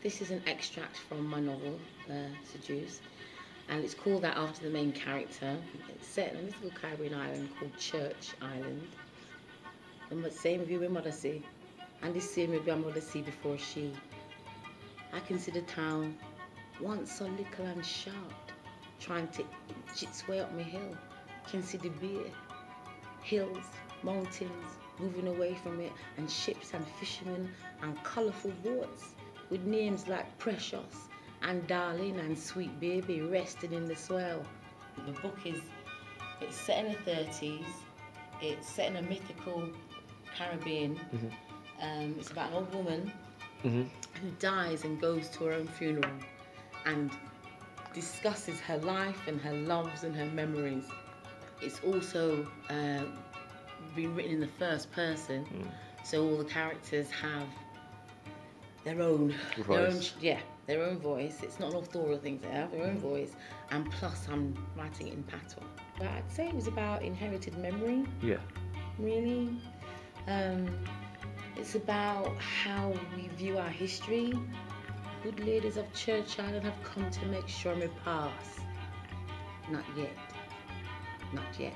This is an extract from my novel, uh, Seduce, and it's called that after the main character. It's set in a little Caribbean island called Church Island. And the same view with mother see, and the same with grandmother see before she. I consider town once so little and sharp, trying to itch its way up my hill. I the beer, hills, mountains, moving away from it, and ships and fishermen and colourful boats with names like Precious and Darling and Sweet Baby resting in the swell. The book is it's set in the 30s. It's set in a mythical Caribbean. Um, it's about an old woman who dies and goes to her own funeral and discusses her life and her loves and her memories. It's also uh, been written in the first person, so all the characters have their own, their own, yeah, their own voice. It's not an authorial thing; they have their own voice, and plus I'm writing it in patois. But I'd say it was about inherited memory Yeah. really. Um, it's about how we view our history. Good ladies of Church Island have come to make sure we pass. Not yet. Not yet.